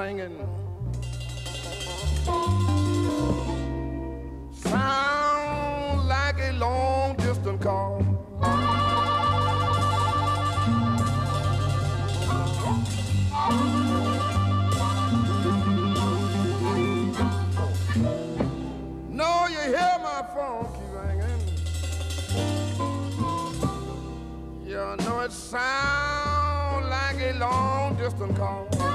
ringing. Sound like a long distance call. No, you hear my phone keep ringing. You know it sound like a long distance call.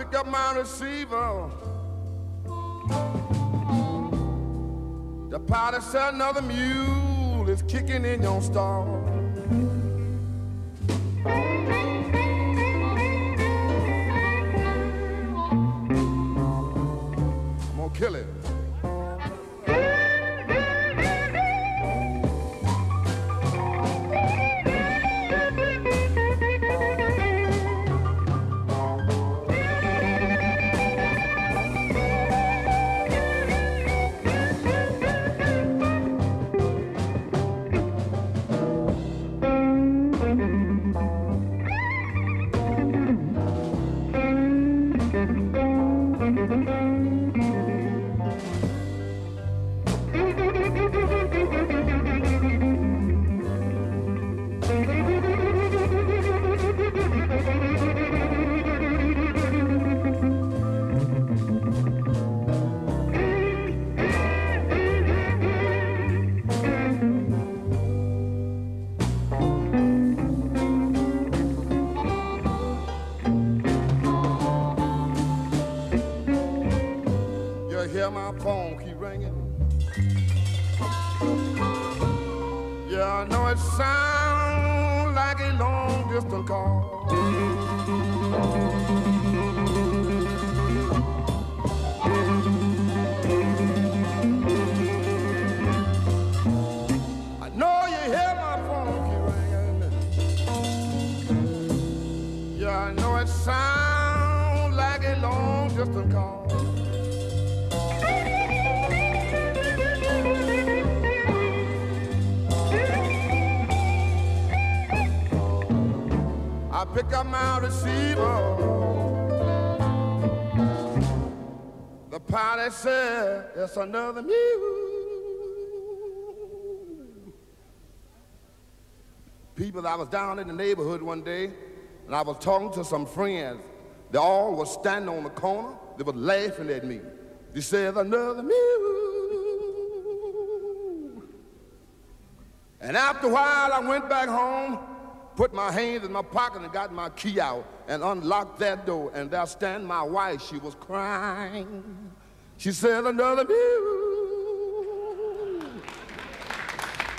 Pick up my receiver. The pilot said another mule is kicking in your stall. I'm gonna kill it. Hear my phone keep ringing. Yeah, I know it sounds like a long distance call. I know you hear my phone keep ringing. Yeah, I know it sounds like a long distance call. I pick up my receiver. The pilot said it's another mule. People, I was down in the neighborhood one day, and I was talking to some friends. They all were standing on the corner. They were laughing at me. They said another mule. And after a while, I went back home, put my hands in my pocket and got my key out and unlocked that door. And there stand my wife. She was crying. She said, another mule.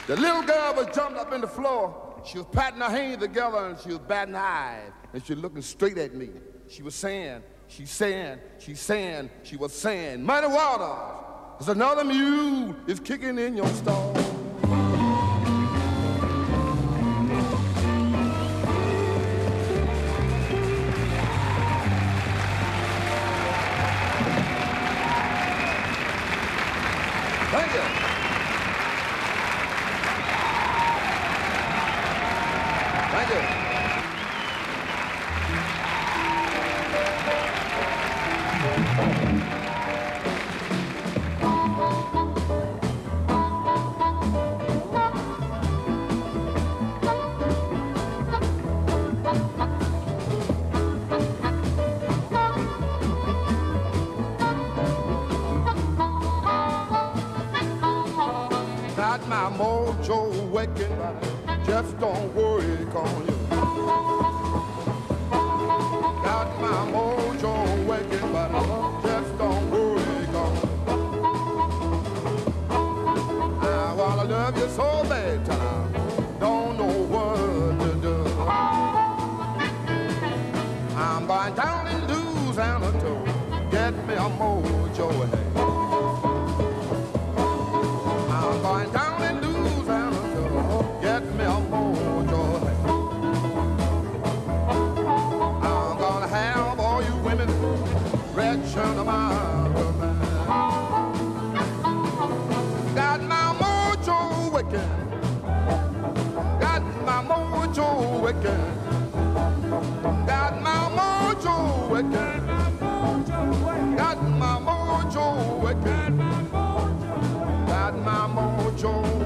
The little girl was jumped up in the floor. She was patting her hands together and she was batting her eyes. And she was looking straight at me. She was saying, she's saying, she's saying, she was saying, Muddy Waters, there's another mule is kicking in your stall. Don't worry, on you. Got my mojo working, but just don't I wanna love you so bad. Don't know what to do. I'm down in to get me a mojo. Hey. Got my mojo. Got my mojo. Got my mojo.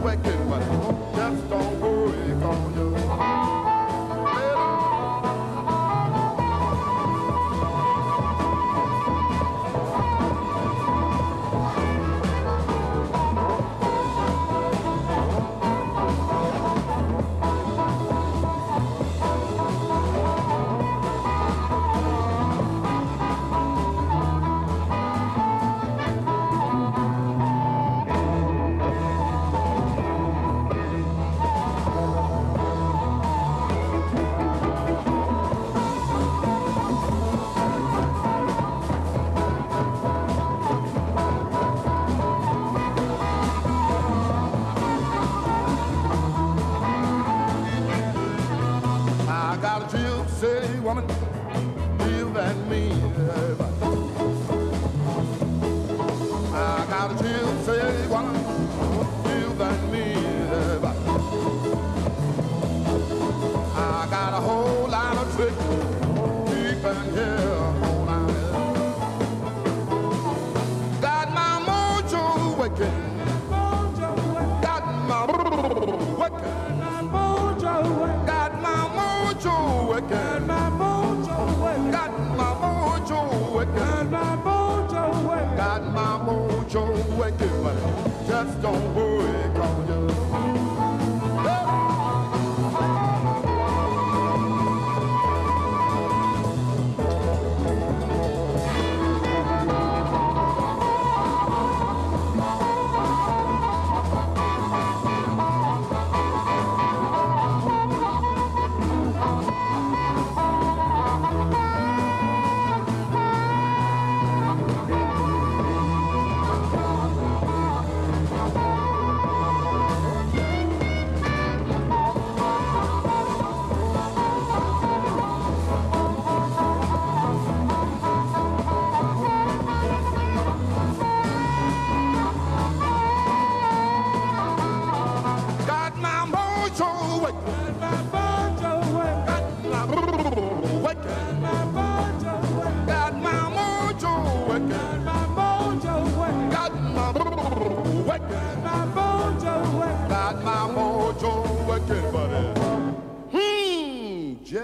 Got my mojo working, just don't worry.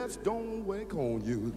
just don't work on you.